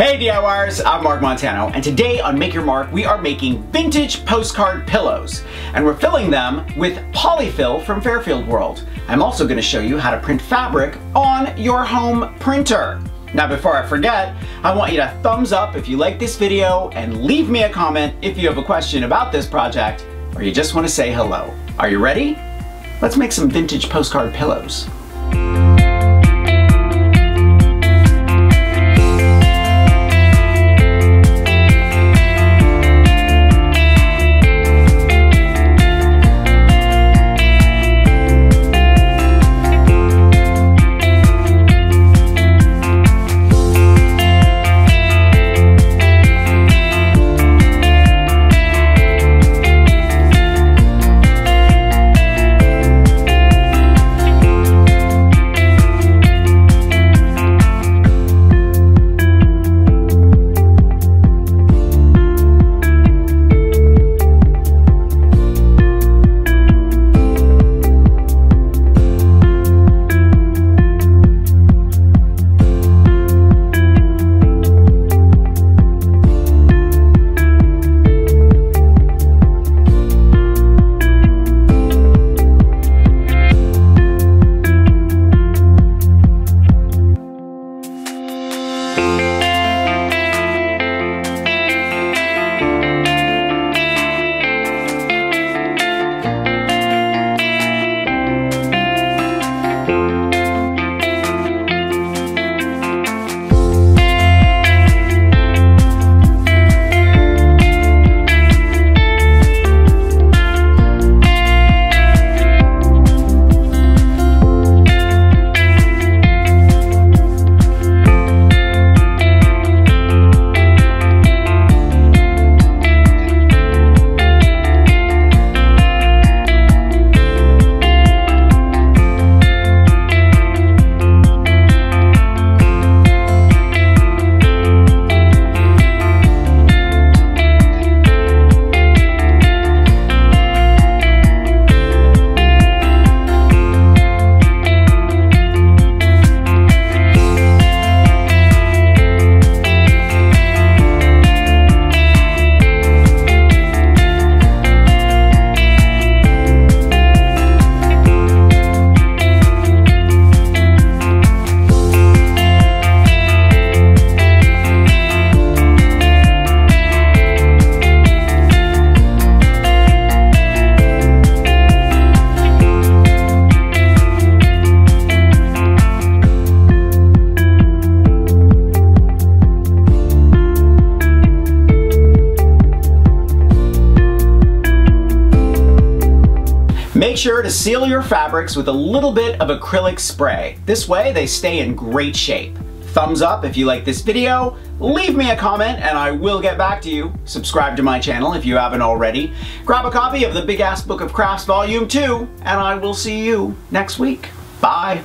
Hey DIYers, I'm Mark Montano, and today on Make Your Mark we are making vintage postcard pillows, and we're filling them with Poly-Fil from Fairfield World. I'm also going to show you how to print fabric on your home printer. Now before I forget, I want you to thumbs up if you like this video and leave me a comment if you have a question about this project or you just want to say hello. Are you ready? Let's make some vintage postcard pillows. Make sure to seal your fabrics with a little bit of acrylic spray. This way they stay in great shape. Thumbs up if you like this video, leave me a comment and I will get back to you. Subscribe to my channel if you haven't already. Grab a copy of the Big Ass Book of Crafts Volume 2 and I will see you next week. Bye.